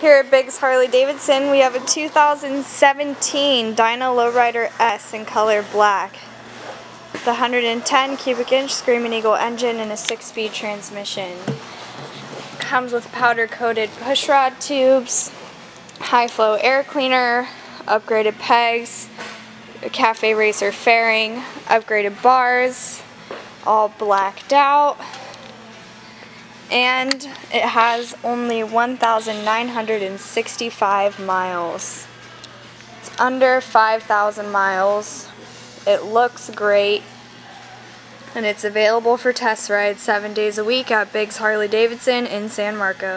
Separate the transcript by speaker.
Speaker 1: Here at Biggs Harley Davidson, we have a 2017 Dyna Lowrider S in color black. The 110 cubic inch Screaming Eagle engine and a 6-speed transmission. Comes with powder coated pushrod tubes, high flow air cleaner, upgraded pegs, a cafe racer fairing, upgraded bars, all blacked out and it has only 1,965 miles. It's under 5,000 miles. It looks great and it's available for test rides seven days a week at Biggs Harley Davidson in San Marcos.